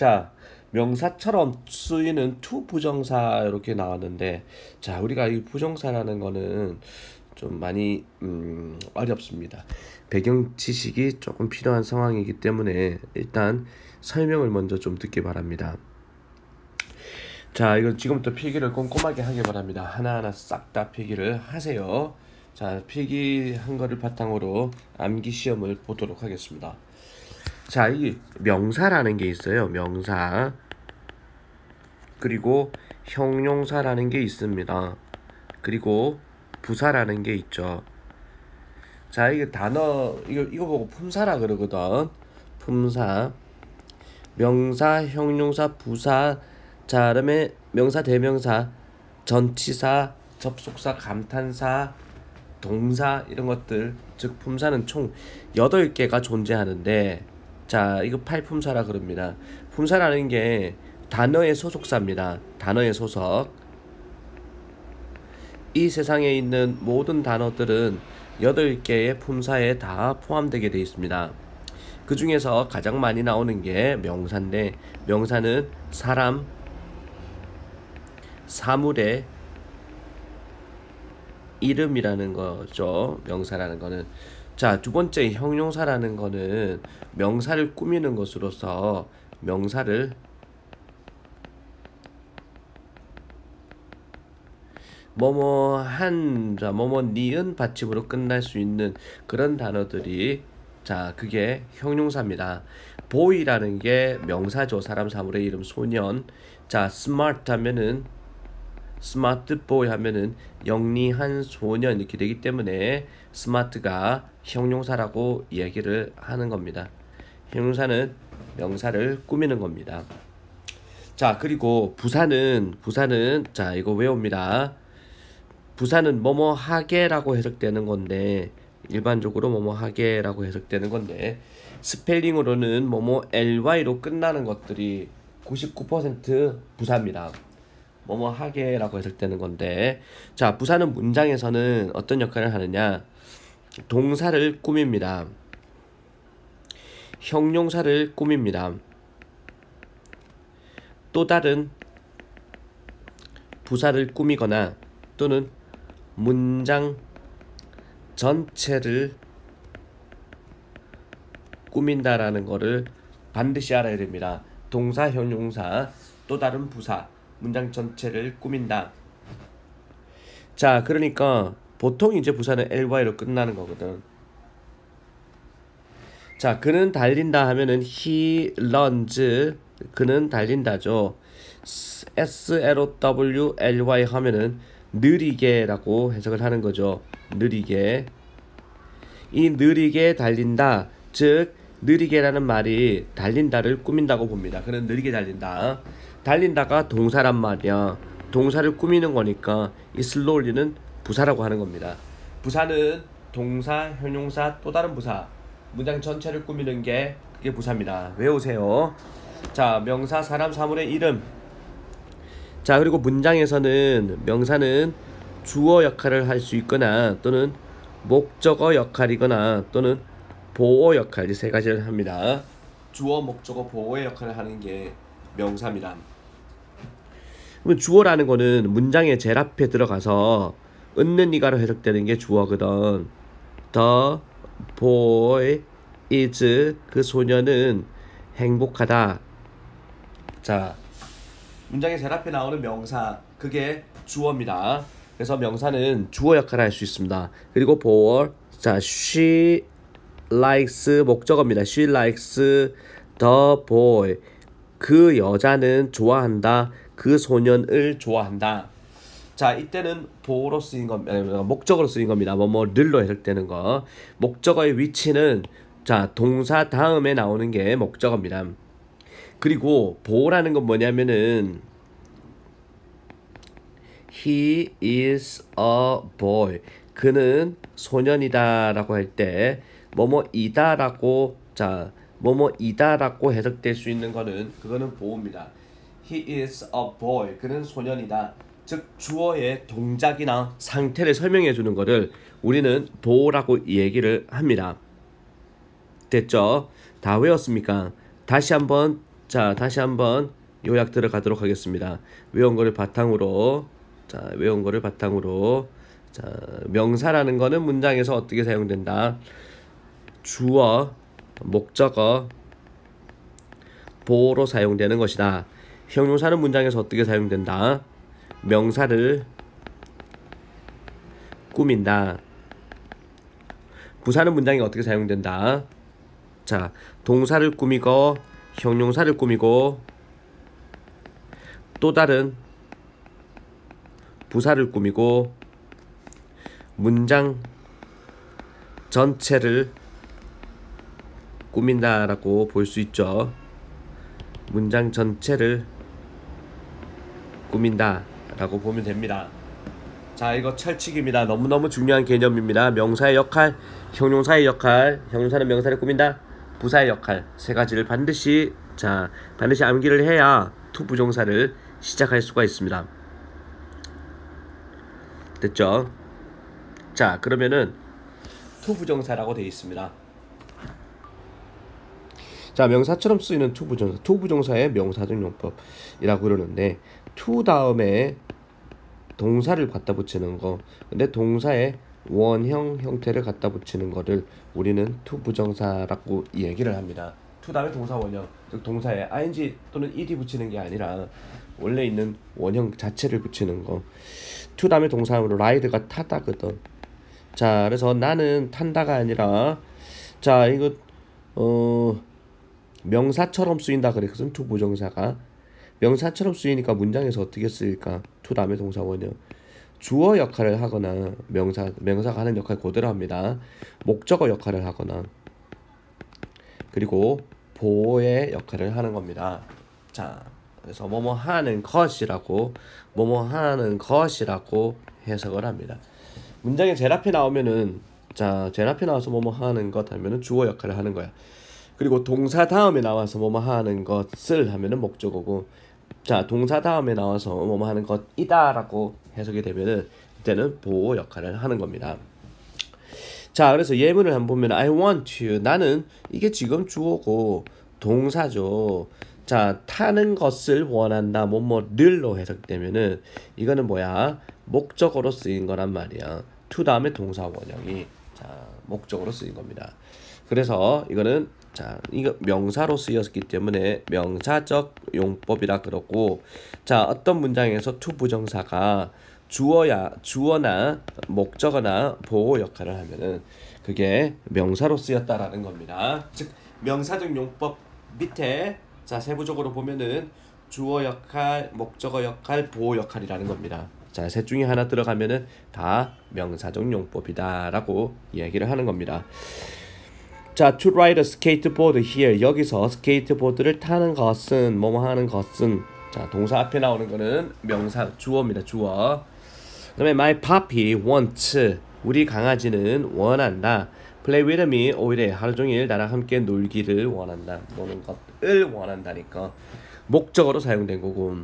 자, 명사처럼 쓰이는 to 부정사 이렇게 나왔는데 자, 우리가 이 부정사라는 거는 좀 많이 음, 어렵습니다. 배경 지식이 조금 필요한 상황이기 때문에 일단 설명을 먼저 좀 듣기 바랍니다. 자, 이건 지금부터 필기를 꼼꼼하게 하기 바랍니다. 하나하나 싹 다 필기를 하세요. 자, 필기한 거를 바탕으로 암기 시험을 보도록 하겠습니다. 자, 이 명사라는 게 있어요. 명사. 그리고 형용사라는 게 있습니다. 그리고 부사라는 게 있죠. 자, 이게 단어 이거 이거 보고 품사라 그러거든. 품사. 명사, 형용사, 부사, 자, 그다음에 명사, 대명사, 전치사, 접속사, 감탄사, 동사 이런 것들 즉 품사는 총 8개가 존재하는데 자, 이거 팔품사라 그럽니다. 품사라는 게 단어의 소속사입니다. 단어의 소속. 이 세상에 있는 모든 단어들은 8개의 품사에 다 포함되게 되어 있습니다. 그 중에서 가장 많이 나오는 게 명사인데 명사는 사람, 사물의 이름이라는 거죠. 명사라는 거는 자, 두 번째 형용사라는 거는 명사를 꾸미는 것으로서 명사를 뭐뭐 한, 자, 뭐뭐 니은 받침으로 끝날 수 있는 그런 단어들이 자, 그게 형용사입니다. 보이라는 게 명사죠. 사람 사물의 이름 소년. 자, 스마트 하면은 스마트 보이 하면은 영리한 소년 이렇게 되기 때문에 스마트가 형용사라고 이야기를 하는 겁니다. 형용사는 명사를 꾸미는 겁니다. 자, 그리고 부사는 부사는 자, 이거 외웁니다. 부사는 뭐뭐 하게라고 해석되는 건데 일반적으로 뭐뭐 하게라고 해석되는 건데 스펠링으로는 뭐뭐 ly로 끝나는 것들이 99% 부사입니다. 뭐뭐 하게라고 해석되는 건데 자 부사는 문장에서는 어떤 역할을 하느냐 동사를 꾸밉니다. 형용사를 꾸밉니다. 또 다른 부사를 꾸미거나 또는 문장 전체를 꾸민다라는 것을 반드시 알아야 됩니다. 동사, 형용사, 또 다른 부사, 문장 전체를 꾸민다. 자, 그러니까 보통 이제 부사는 ly로 끝나는 거거든. 자, 그는 달린다 하면은 he runs 그는 달린다죠. S L O W L Y 하면은 느리게라고 해석을 하는 거죠. 느리게. 이 느리게 달린다. 즉 느리게라는 말이 달린다를 꾸민다고 봅니다. 그는 느리게 달린다. 달린다가 동사란 말이야. 동사를 꾸미는 거니까 이 slowly는 부사라고 하는 겁니다. 부사는 동사, 형용사, 또 다른 부사, 문장 전체를 꾸미는 게 그게 부사입니다. 외우세요. 자, 명사, 사람, 사물의 이름. 자, 그리고 문장에서는 명사는 주어 역할을 할 수 있거나 또는 목적어 역할이거나 또는 보호 역할 이 세 가지를 합니다. 주어, 목적어, 보호의 역할을 하는 게 명사입니다. 그러면 주어라는 거는 문장의 제일 앞에 들어가서 은는 이가로 해석되는 게 주어거든. The boy is 그 소녀는 행복하다. 자, 문장의 제일 앞에 나오는 명사 그게 주어입니다. 그래서 명사는 주어 역할을 할 수 있습니다. 그리고 보어 자 she likes 목적어입니다. she likes the boy 그 여자는 좋아한다. 그 소년을 좋아한다. 자, 이때는 보호로 쓰인 겁니다. 목적으로 쓰인 겁니다. 뭐뭐를로 해석되는 거. 목적어의 위치는 자, 동사 다음에 나오는 게 목적어입니다. 그리고 보호라는 건 뭐냐면은 he is a boy. 그는 소년이다라고 할 때 뭐뭐이다라고 자, 뭐뭐이다라고 해석될 수 있는 거는 그거는 보호입니다. He is a boy. 그는 소년이다. 즉 주어의 동작이나 상태를 설명해 주는 것을 우리는 보호라고 얘기를 합니다. 됐죠? 다 외웠습니까? 다시 한번 자, 다시 한번 요약 들어가도록 하겠습니다. 외운 거를 바탕으로 자, 외운 거를 바탕으로 자, 명사라는 거는 문장에서 어떻게 사용된다? 주어, 목적어, 보호로 사용되는 것이다. 형용사는 문장에서 어떻게 사용된다? 명사를 꾸민다. 부사는 문장에 어떻게 사용된다? 자, 동사를 꾸미고 형용사를 꾸미고 또 다른 부사를 꾸미고 문장 전체를 꾸민다라고 볼 수 있죠. 문장 전체를 꾸민다 라고 보면 됩니다. 자, 이거 철칙입니다. 너무너무 중요한 개념입니다. 명사의 역할, 형용사의 역할, 형용사는 명사를 꾸민다. 부사의 역할 세 가지를 반드시 자, 반드시 암기를 해야 to 부정사를 시작할 수가 있습니다. 됐죠? 자, 그러면은 to 부정사라고 되어 있습니다. 자, 명사처럼 쓰이는 to부정사. to부정사의 명사적 용법이라고 그러는데 to 다음에 동사를 갖다 붙이는 거. 근데 동사의 원형 형태를 갖다 붙이는 거를 우리는 to부정사라고 얘기를 합니다. to 다음에 동사 원형, 즉 동사에 ing 또는 ed 붙이는 게 아니라 원래 있는 원형 자체를 붙이는 거. to 다음에 동사로 ride가 타다거든. 자, 그래서 나는 탄다가 아니라 자, 이거 어 명사처럼 쓰인다 그랬거든. to 부정사가 명사처럼 쓰이니까 문장에서 어떻게 쓰일까? to 다음에 동사 원형. 주어 역할을 하거나 명사 명사가 하는 역할 그대로 합니다. 목적어 역할을 하거나 그리고 보어의 역할을 하는 겁니다. 자, 그래서 뭐뭐 하는 것이라고 뭐뭐 하는 것이라고 해석을 합니다. 문장에 제일 앞에 나오면은 자, 제일 앞에 나와서 뭐뭐 하는 것 하면은 주어 역할을 하는 거야. 그리고 동사 다음에 나와서 뭐뭐 하는 것을 하면은 목적어고 자, 동사 다음에 나와서 뭐뭐 하는 것이다 라고 해석이 되면은 그때는 보호 역할을 하는 겁니다. 자, 그래서 예문을 한번 보면 I want to 나는 이게 지금 주어고 동사죠. 자, 타는 것을 원한다. 뭐뭐를로 해석되면은 이거는 뭐야? 목적어로 쓰인 거란 말이야. to 다음에 동사 원형이 자, 목적어로 쓰인 겁니다. 그래서 이거는 자, 이거 명사로 쓰였기 때문에 명사적 용법이라 그러고 자, 어떤 문장에서 to 부정사가 주어야 주어나 목적어나 보호 역할을 하면은 그게 명사로 쓰였다라는 겁니다. 즉 명사적 용법 밑에 자 세부적으로 보면은 주어 역할, 목적어 역할, 보호 역할이라는 겁니다. 자, 셋 중에 하나 들어가면은 다 명사적 용법이다라고 이야기를 하는 겁니다. 자, to ride a skateboard here. 여기서 스케이트보드를 타는 것은 뭐뭐 하는 것은 자, 동사 앞에 나오는 거는 명사 주어입니다. 주어. 그다음에 my puppy wants 우리 강아지는 원한다. play with me 오히려 하루 종일 나랑 함께 놀기를 원한다. 노는 것을 원한다니까 목적어로 사용된 거고.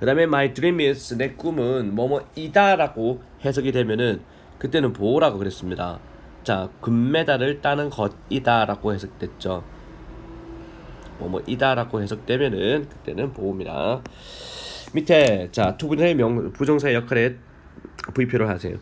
그다음에 my dream is 내 꿈은 뭐뭐이다라고 해석이 되면은 그때는 보어라고 그랬습니다. 자 금메달을 따는 것이다라고 해석됐죠. 뭐뭐 이다라고 해석되면은 그때는 보어입니다. 밑에 자 to부정사의 명 부정사의 역할에 VP로 하세요.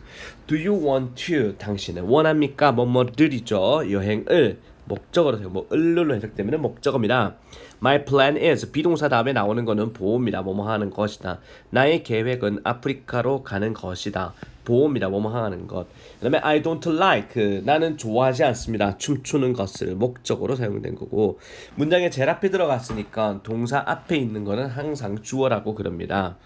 Do you want to 당신은 원합니까? 뭐뭐들이죠. 여행을 목적어로 해요. 뭐 을로 해석되면 목적어입니다. My plan is 비동사 다음에 나오는 거는 보호입니다. 뭐뭐 하는 것이다. 나의 계획은 아프리카로 가는 것이다. 보호입니다. 뭐뭐 하는 것. 그다음에 I don't like 나는 좋아하지 않습니다. 춤추는 것을 목적으로 사용된 거고 문장에 제일 앞에 들어갔으니까 동사 앞에 있는 거는 항상 주어라고 그럽니다.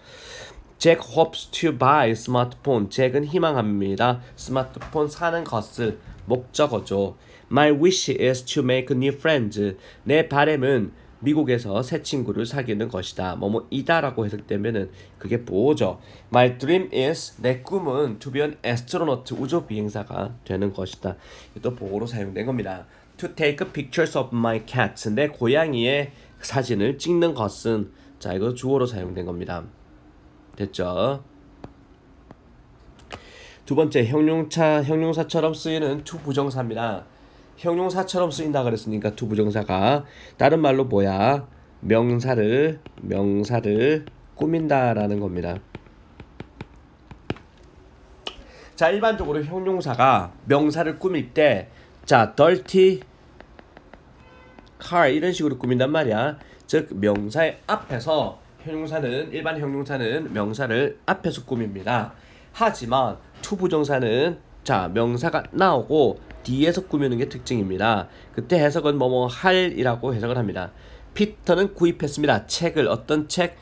Jack hopes to buy smartphone. 잭은 희망합니다. 스마트폰 사는 것을 목적어죠. My wish is to make new friends. 내 바램은 미국에서 새 친구를 사귀는 것이다. 뭐뭐 이다라고 해석되면은 그게 보호죠. My dream is 내 꿈은 to be an astronaut 우주 비행사가 되는 것이다. 이것도 보호로 사용된 겁니다. To take pictures of my cat 내 고양이의 사진을 찍는 것은 자 이거 주어로 사용된 겁니다. 됐죠? 두 번째 형용차 형용사처럼 쓰이는 to 부정사입니다. 형용사처럼 쓰인다 그랬으니까 to 부정사가 다른 말로 뭐야? 명사를 명사를 꾸민다라는 겁니다. 자, 일반적으로 형용사가 명사를 꾸밀 때 자, dirty car 이런 식으로 꾸민단 말이야. 즉 명사의 앞에서 형용사는 일반 형용사는 명사를 앞에서 꾸밉니다. 하지만 to부정사는 자 명사가 나오고 뒤에서 꾸미는 게 특징입니다. 그때 해석은 뭐뭐 할이라고 해석을 합니다. 피터는 구입했습니다. 책을 어떤 책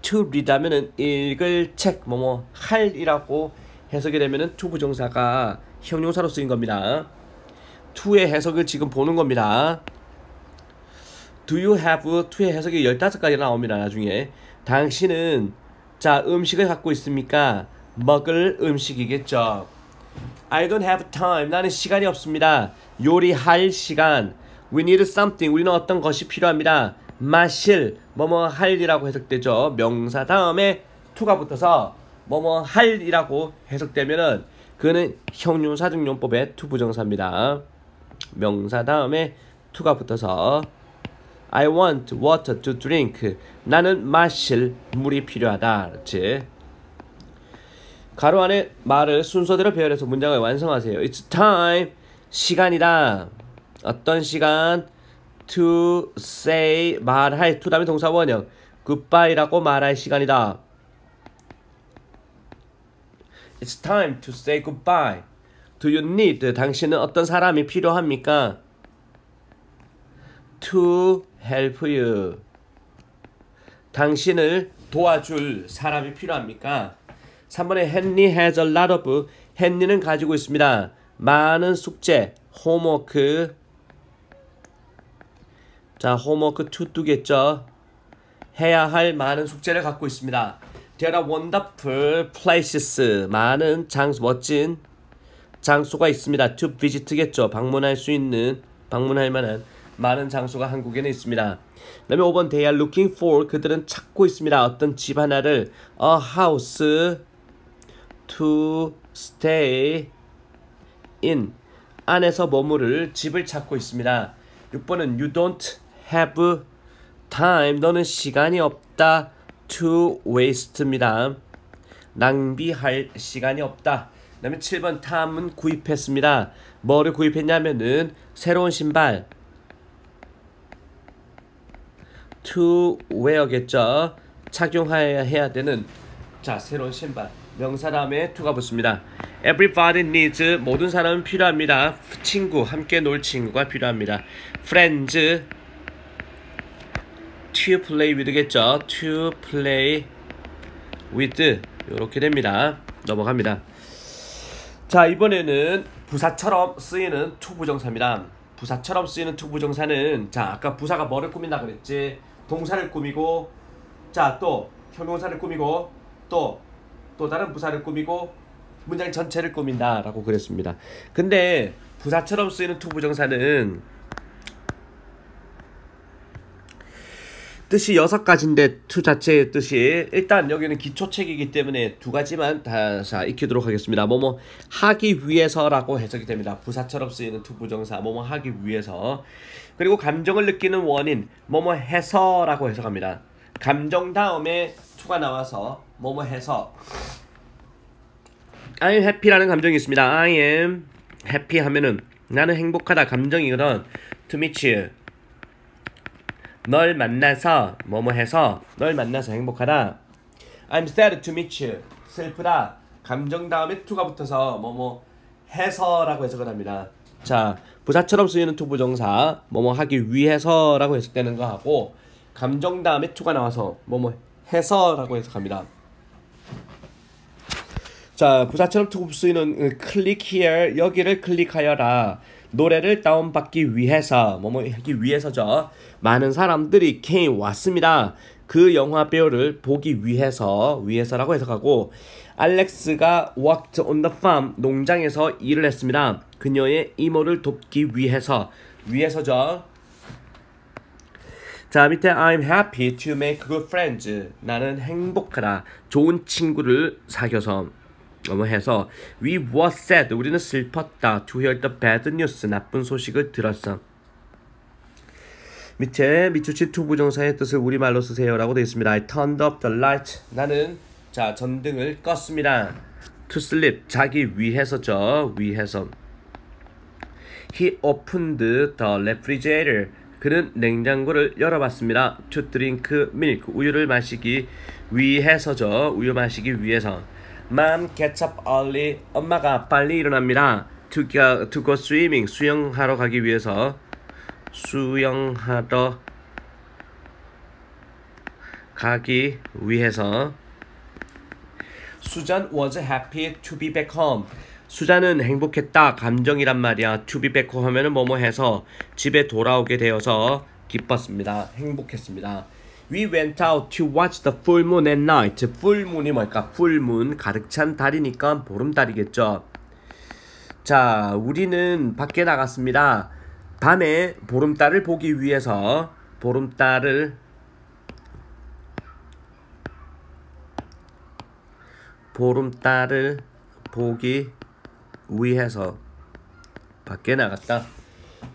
to read 하면은 읽을 책 뭐뭐 할이라고 해석이 되면은 투부 정사가 형용사로 쓰인 겁니다. to의 해석을 지금 보는 겁니다. do you have to의 해석이 15가지 나옵니다. 나중에 당신은 자 음식을 갖고 있습니까? 먹을 음식이겠죠. I don't have time. 나는 시간이 없습니다. 요리할 시간. We need something. 우리는 어떤 것이 필요합니다. 마실 뭐뭐 할이라고 해석되죠. 명사 다음에 to가 붙어서 뭐뭐 할이라고 해석되면은 그는 형용사적 용법의 to 부정사입니다. 명사 다음에 to가 붙어서 I want water to drink. 나는 마실 물이 필요하다. 그렇지? 가로 안에 말을 순서대로 배열해서 문장을 완성하세요. It's time. 시간이다. 어떤 시간? To say 말할 to 다음에 동사 원형. Goodbye라고 말할 시간이다. It's time to say goodbye. Do you need? 당신은 어떤 사람이 필요합니까? To help you. 당신을 도와줄 사람이 필요합니까? 3번에 Henry has a lot of 헨리는 가지고 있습니다. 많은 숙제, 홈워크. 자, 홈워크 투두겠죠. 해야 할 많은 숙제를 갖고 있습니다. There are wonderful places. 많은 장소, 멋진 장소가 있습니다. To visit겠죠. 방문할 수 있는, 방문할 만한 많은 장소가 한국에는 있습니다. 그 다음에 5번 They are looking for. 그들은 찾고 있습니다. 어떤 집 하나를 a house to stay in 안에서 머무를 집을 찾고 있습니다. 6번은 you don't have time 너는 시간이 없다 to waste입니다. 낭비할 시간이 없다. 그 다음에 7번 탐은 구입했습니다. 뭐를 구입했냐면은 새로운 신발 to wear겠죠. 착용해야 되는 자 새로운 신발 명사 다음에 to가 붙습니다. Everybody needs 모든 사람은 필요합니다. 친구 함께 놀 친구가 필요합니다. Friends to play with겠죠. to play with 이렇게 됩니다. 넘어갑니다. 자 이번에는 부사처럼 쓰이는 to부정사입니다. 부사처럼 쓰이는 to부정사는 자 아까 부사가 뭐를 꾸민다 그랬지 동사를 꾸미고 자 또 형용사를 꾸미고 또 또 다른 부사를 꾸미고 문장 전체를 꾸민다라고 그랬습니다. 근데 부사처럼 쓰이는 to부정사는 뜻이 여섯 가지인데 to 자체의 뜻이 일단 여기는 기초책이기 때문에 두 가지만 다 자, 익히도록 하겠습니다. 뭐뭐 하기 위해서라고 해석이 됩니다. 부사처럼 쓰이는 to부정사 뭐뭐 하기 위해서 그리고 감정을 느끼는 원인 뭐뭐 해서라고 해석합니다. 감정 다음에 투가 나와서 뭐뭐 해서 I am happy라는 감정이 있습니다. I am happy 하면은 나는 행복하다 감정이거든. To meet you 널 만나서 뭐뭐 해서 널 만나서 행복하다. I'm sad to meet you. 슬프다. 감정 다음에 to가 붙어서 뭐뭐 해서라고 해석을 합니다. 자, 부사처럼 쓰이는 to 부정사 뭐뭐 하기 위해서라고 해석되는 거 하고 감정 다음에 to가 나와서 뭐뭐 해서라고 해석합니다. 자, 부사처럼 to 쓰이는 클릭 here 여기를 클릭하여라. 노래를 다운받기 위해서 뭐뭐 하기 위해서죠. 많은 사람들이 came 왔습니다. 그 영화 배우를 보기 위해서 위해서라고 해석하고 알렉스가 worked on the farm 농장에서 일을 했습니다. 그녀의 이모를 돕기 위해서 위해서죠. 자 밑에 I'm happy to make good friends 나는 행복하다 좋은 친구를 사귀어서 뭐 해서 we were sad 우리는 슬펐다 to hear the bad news 나쁜 소식을 들어서 밑에 밑줄 친 to부정사의 뜻을 우리말로 쓰세요 라고 되어 있습니다. I turned up the light. 나는 자 전등을 껐습니다. To sleep 자기 위해서죠. 위해서. He opened the refrigerator. 그는 냉장고를 열어봤습니다. Drink milk. 우유를 마시기 위해서죠. 우유 마시기 위해서. Gets up early. 엄마가 빨리 일어납니다. To go, to go swimming. 수영하러 가기 위해서. 수영하러 가기 위해서. 수잔 was happy to be back home. 수잔은 행복했다. 감정이란 말이야. home 하면은 뭐뭐 해서 집에 돌아오게 되어서 기뻤습니다. 행복했습니다. We went out to watch the full moon at night. full moon이 뭘까? full moon 가득 찬 달이니까 보름달이겠죠. 자, 우리는 밖에 나갔습니다. 밤에 보름달을 보기 위해서 보름달을 보름달을 보기 위해서 밖에 나갔다.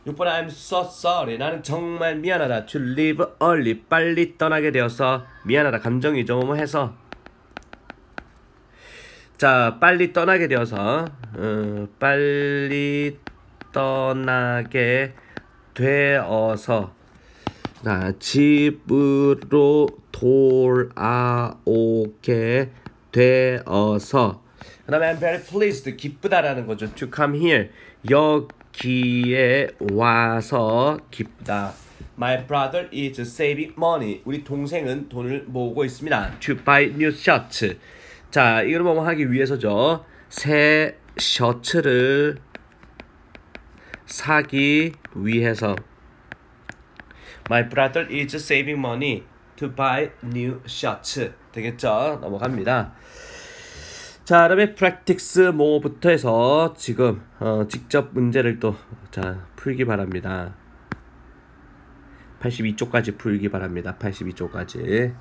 6번 I'm so sorry. 나는 정말 미안하다. To leave early. 빨리 떠나게 되어서 미안하다. 감정이죠. 뭐 해서 자 빨리 떠나게 되어서 어, 빨리 떠나게 되어서 자 집으로 돌아오게 되어서 그 다음에 I'm very pleased 기쁘다라는 거죠 to come here 여기에 와서 기쁘다 My brother is saving money 우리 동생은 돈을 모으고 있습니다 to buy new shirts 자 이걸 뭐 하기 위해서죠 새 셔츠를 사기 위해서 My brother is saving money to buy new shirts 되겠죠 넘어갑니다 자, 그다음에 practice more부터 해서 지금 어, 직접 문제를 또 자, 풀기 바랍니다. 82쪽까지 풀기 바랍니다. 82쪽까지.